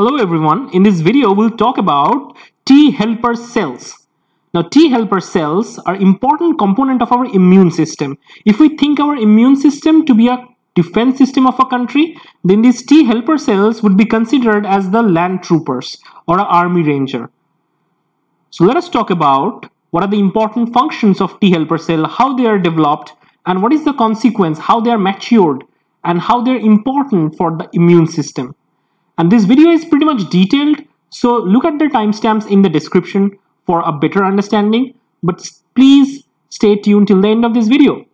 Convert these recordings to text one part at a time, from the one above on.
Hello everyone, in this video we'll talk about T helper cells. Now T helper cells are important component of our immune system. If we think our immune system to be a defense system of a country, then these T helper cells would be considered as the land troopers or an army ranger. So let us talk about what are the important functions of T helper cell, how they are developed, and what is the consequence, how they are matured, and how they're important for the immune system. And this video is pretty much detailed, so look at the timestamps in the description for a better understanding, but please stay tuned till the end of this video.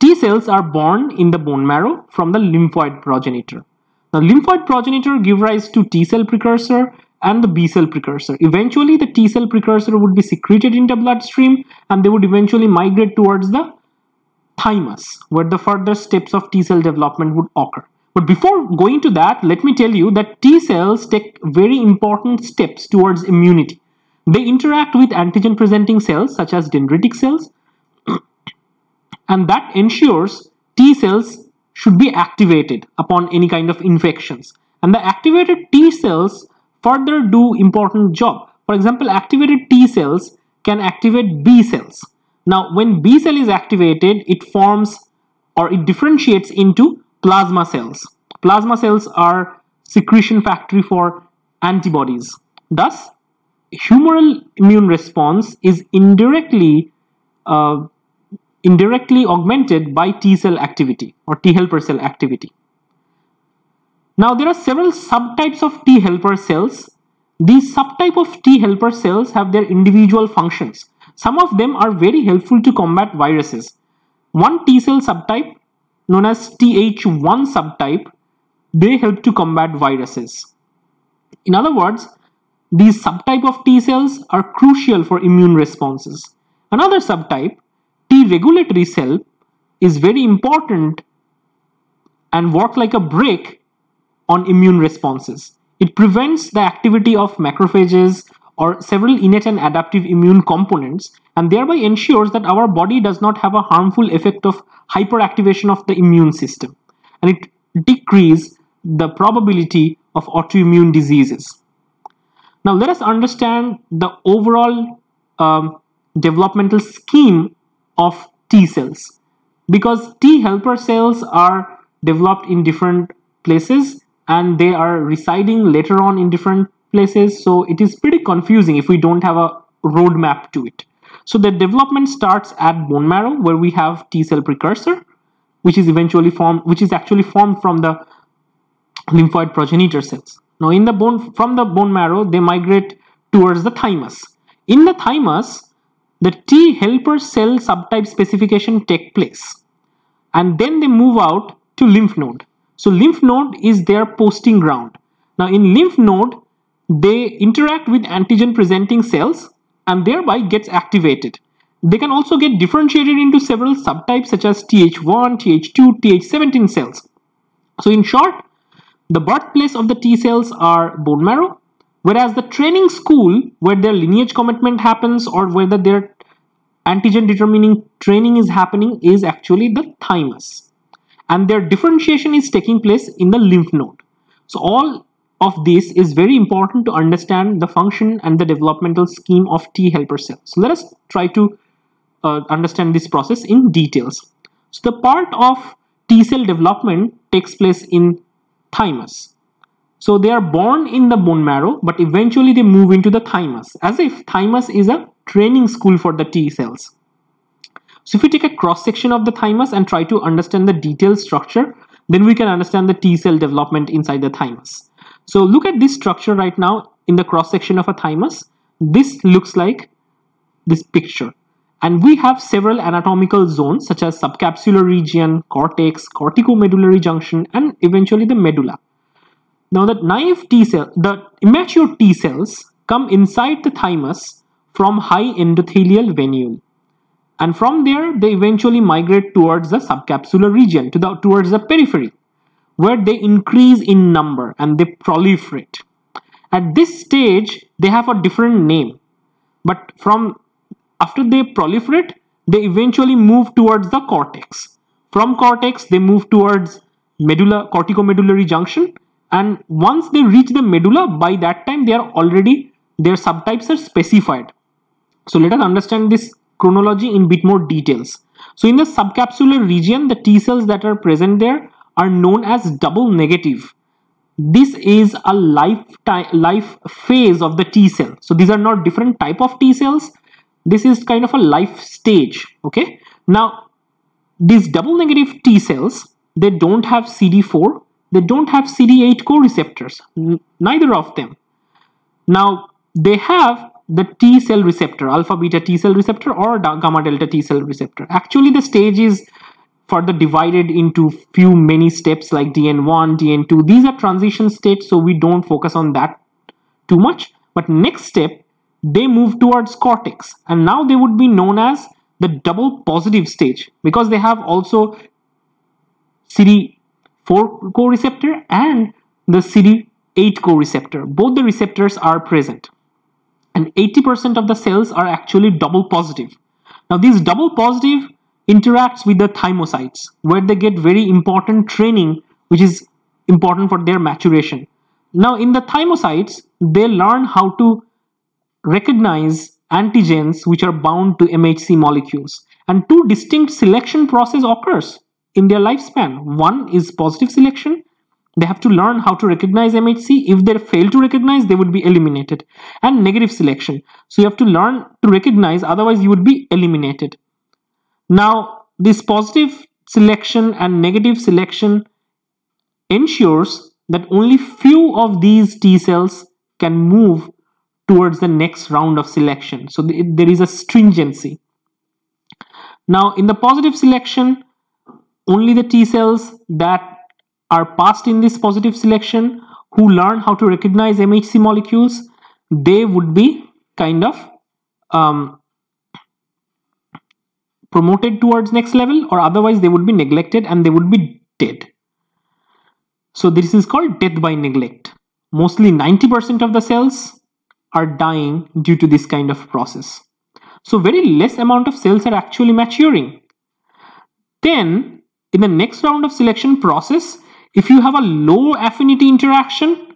T cells are born in the bone marrow from the lymphoid progenitor. The lymphoid progenitor give rise to T cell precursor and the B cell precursor. Eventually, the T cell precursor would be secreted in the bloodstream and they would eventually migrate towards the thymus, where the further steps of T cell development would occur. But before going to that, let me tell you that T cells take very important steps towards immunity. They interact with antigen presenting cells such as dendritic cells, and that ensures T cells should be activated upon any kind of infections. And the activated T cells further do important job. For example, activated T cells can activate B cells. Now, when B cell is activated, it forms or it differentiates into plasma cells. Plasma cells are secretion factory for antibodies. Thus, humoral immune response is indirectly uh, indirectly augmented by T cell activity or T helper cell activity. Now there are several subtypes of T helper cells. These subtype of T helper cells have their individual functions. Some of them are very helpful to combat viruses. One T cell subtype known as TH1 subtype, they help to combat viruses. In other words, these subtype of T cells are crucial for immune responses. Another subtype, T regulatory cell, is very important and work like a brake on immune responses. It prevents the activity of macrophages or several innate and adaptive immune components and thereby ensures that our body does not have a harmful effect of hyperactivation of the immune system and it decreases the probability of autoimmune diseases. Now let us understand the overall um, developmental scheme of T cells because T helper cells are developed in different places and they are residing later on in different places so it is pretty confusing if we don't have a roadmap to it. So the development starts at bone marrow where we have T cell precursor, which is eventually formed, which is actually formed from the lymphoid progenitor cells. Now in the bone, from the bone marrow, they migrate towards the thymus. In the thymus, the T helper cell subtype specification take place. And then they move out to lymph node. So lymph node is their posting ground. Now in lymph node, they interact with antigen presenting cells and thereby gets activated. They can also get differentiated into several subtypes such as Th1, Th2, Th17 cells. So in short, the birthplace of the T cells are bone marrow, whereas the training school where their lineage commitment happens or whether their antigen determining training is happening is actually the thymus. And their differentiation is taking place in the lymph node. So all of this is very important to understand the function and the developmental scheme of T helper cells. So let us try to uh, understand this process in details. So the part of T cell development takes place in thymus. So they are born in the bone marrow, but eventually they move into the thymus, as if thymus is a training school for the T cells. So if we take a cross section of the thymus and try to understand the detailed structure, then we can understand the T cell development inside the thymus. So look at this structure right now in the cross section of a thymus. This looks like this picture. And we have several anatomical zones such as subcapsular region, cortex, corticomedullary junction, and eventually the medulla. Now the naive T cell, the immature T cells come inside the thymus from high endothelial venule. And from there, they eventually migrate towards the subcapsular region, to the, towards the periphery where they increase in number and they proliferate. At this stage, they have a different name. But from after they proliferate, they eventually move towards the cortex. From cortex, they move towards medulla, corticomedullary junction, and once they reach the medulla by that time they are already their subtypes are specified so let us understand this chronology in bit more details so in the subcapsular region the t cells that are present there are known as double negative this is a lifetime life phase of the t cell so these are not different type of t cells this is kind of a life stage okay now these double negative t cells they don't have cd4 they don't have CD8 co-receptors, neither of them. Now, they have the T cell receptor, alpha beta T cell receptor or gamma delta T cell receptor. Actually, the stage is further divided into few many steps like DN1, DN2. These are transition states, so we don't focus on that too much. But next step, they move towards cortex, and now they would be known as the double positive stage because they have also CD 4 co-receptor and the CD8 co-receptor. Both the receptors are present. And 80% of the cells are actually double positive. Now these double positive interacts with the thymocytes where they get very important training which is important for their maturation. Now in the thymocytes, they learn how to recognize antigens which are bound to MHC molecules. And two distinct selection process occurs in their lifespan. One is positive selection. They have to learn how to recognize MHC. If they fail to recognize, they would be eliminated. And negative selection. So you have to learn to recognize, otherwise you would be eliminated. Now, this positive selection and negative selection ensures that only few of these T cells can move towards the next round of selection. So there is a stringency. Now, in the positive selection, only the T cells that are passed in this positive selection who learn how to recognize MHC molecules, they would be kind of um, promoted towards next level or otherwise they would be neglected and they would be dead. So this is called death by neglect. Mostly 90% of the cells are dying due to this kind of process. So very less amount of cells are actually maturing. Then in the next round of selection process, if you have a low affinity interaction,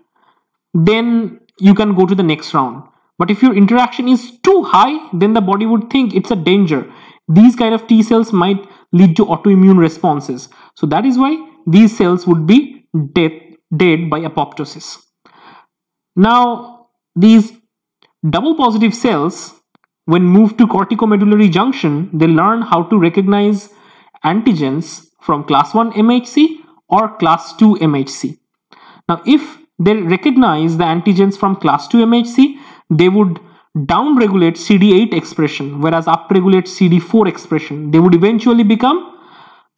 then you can go to the next round. But if your interaction is too high, then the body would think it's a danger. These kind of T cells might lead to autoimmune responses. So that is why these cells would be dead, dead by apoptosis. Now, these double positive cells, when moved to corticomedullary junction, they learn how to recognize antigens from class 1 MHC or class 2 MHC. Now, if they recognize the antigens from class 2 MHC, they would downregulate CD8 expression, whereas upregulate CD4 expression. They would eventually become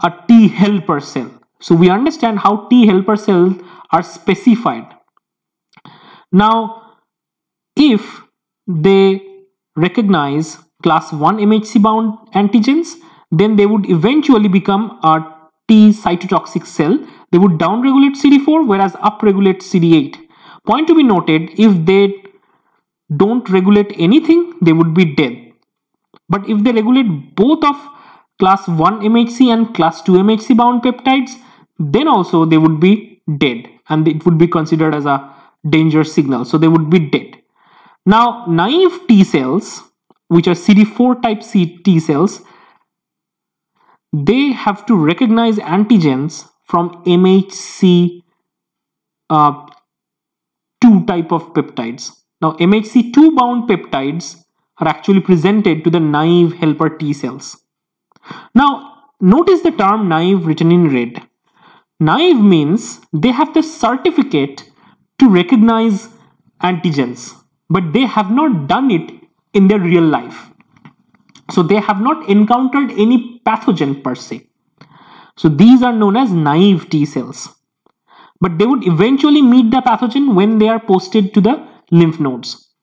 a T helper cell. So we understand how T helper cells are specified. Now, if they recognize class 1 MHC bound antigens, then they would eventually become a T cytotoxic cell, they would downregulate CD4 whereas upregulate CD8. Point to be noted, if they don't regulate anything, they would be dead. But if they regulate both of class 1 MHC and class 2 MHC bound peptides, then also they would be dead and it would be considered as a danger signal. So they would be dead. Now, naive T cells, which are CD4 type C T cells, they have to recognize antigens from MHC uh, 2 type of peptides. Now MHC2 bound peptides are actually presented to the naive helper T cells. Now notice the term naive written in red. Naive means they have the certificate to recognize antigens but they have not done it in their real life. So they have not encountered any pathogen per se. So these are known as naive T cells. But they would eventually meet the pathogen when they are posted to the lymph nodes.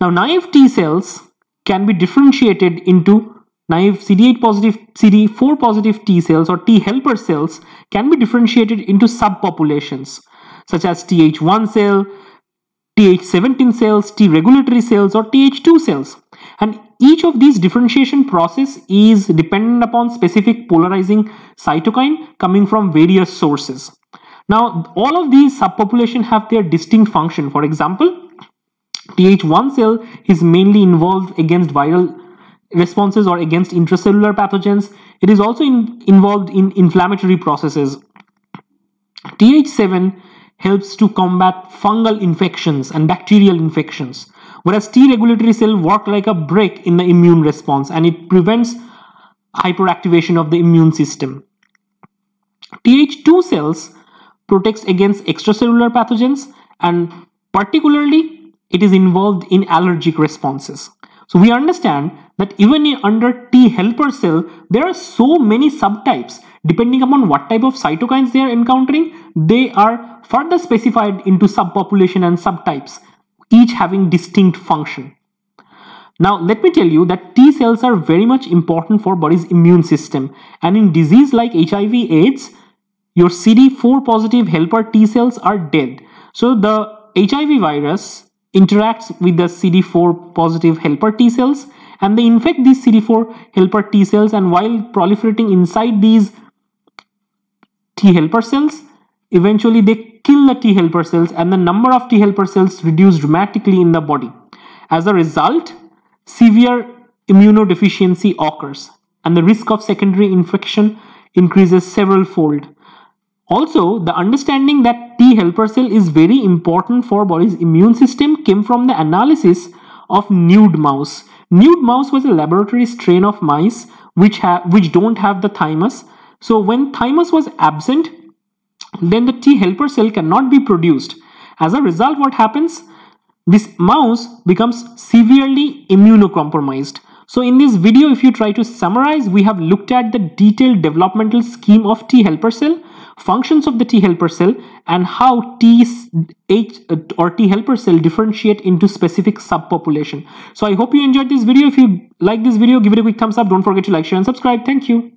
Now naive T cells can be differentiated into naive CD8 positive, CD4 positive T cells or T helper cells can be differentiated into subpopulations such as TH1 cell, TH17 cells, T regulatory cells or TH2 cells. And each of these differentiation process is dependent upon specific polarizing cytokine coming from various sources. Now, all of these subpopulation have their distinct function. For example, Th1 cell is mainly involved against viral responses or against intracellular pathogens. It is also in, involved in inflammatory processes. Th7 helps to combat fungal infections and bacterial infections, whereas T regulatory cell work like a brake in the immune response and it prevents hyperactivation of the immune system. Th2 cells protects against extracellular pathogens and particularly it is involved in allergic responses. So we understand that even under T helper cell, there are so many subtypes. Depending upon what type of cytokines they are encountering, they are further specified into subpopulation and subtypes, each having distinct function. Now, let me tell you that T cells are very much important for body's immune system. And in disease like HIV AIDS, your CD4 positive helper T cells are dead. So the HIV virus interacts with the CD4 positive helper T cells and they infect these CD4 helper T cells and while proliferating inside these T helper cells, eventually they kill the T helper cells and the number of T helper cells reduce dramatically in the body. As a result, severe immunodeficiency occurs and the risk of secondary infection increases several fold. Also, the understanding that T helper cell is very important for body's immune system came from the analysis of nude mouse. Nude mouse was a laboratory strain of mice which have which don't have the thymus. So when thymus was absent, then the T helper cell cannot be produced. As a result, what happens? This mouse becomes severely immunocompromised. So in this video, if you try to summarize, we have looked at the detailed developmental scheme of T helper cell functions of the T helper cell and how T H or T helper cell differentiate into specific subpopulation. So I hope you enjoyed this video. If you like this video, give it a quick thumbs up. Don't forget to like, share and subscribe. Thank you.